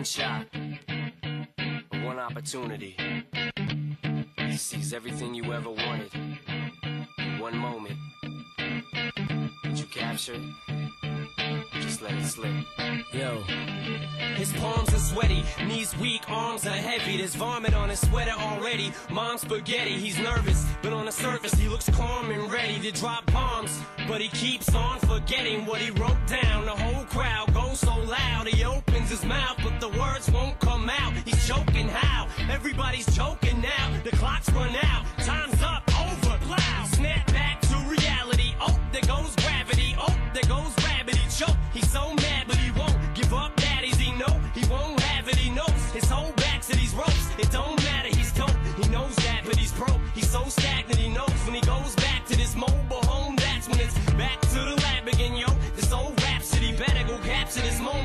one shot, one opportunity to seize everything you ever wanted in one moment. Did you captured. Just let it slip. Yo. His palms are sweaty, knees weak, arms are heavy. There's vomit on his sweater already. Mom's spaghetti, he's nervous, but on the surface he looks calm and ready to drop bombs. But he keeps on forgetting what he wrote down. The whole crowd goes so loud, he opens his mouth, but the words won't come out. He's choking how? Everybody's choking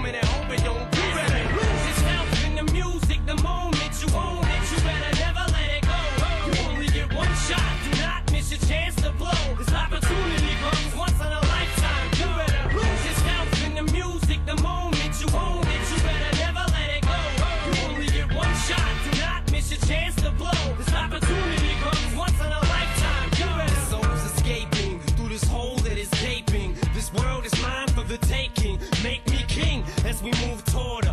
moment and hope it don't. You better lose yourself in the music the moment you own it. You better never let it go. You only get one shot. Do not miss your chance to blow. This opportunity comes once in a lifetime. You better lose yourself in the music the moment you own it. You better never let it go. You only get one shot. Do not miss your chance to blow. This opportunity comes once in a lifetime. You better. Soul's escaping through this hole that is gaping. This world is mine for the taking. Make me as we move toward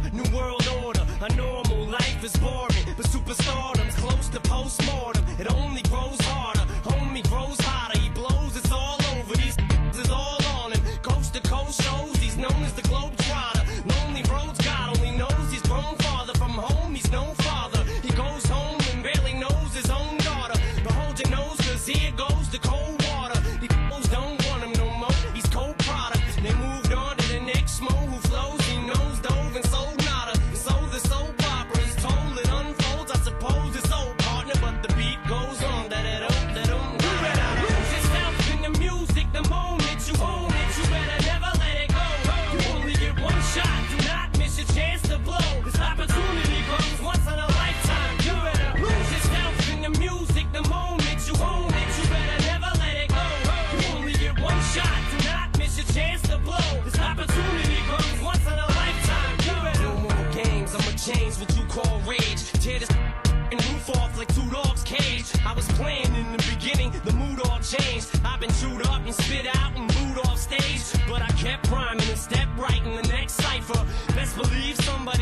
rage. Tear this and roof off like two dogs' cage. I was playing in the beginning, the mood all changed. I've been chewed up and spit out and booed off stage. But I kept rhyming and stepped right in the next cipher. Best believe pot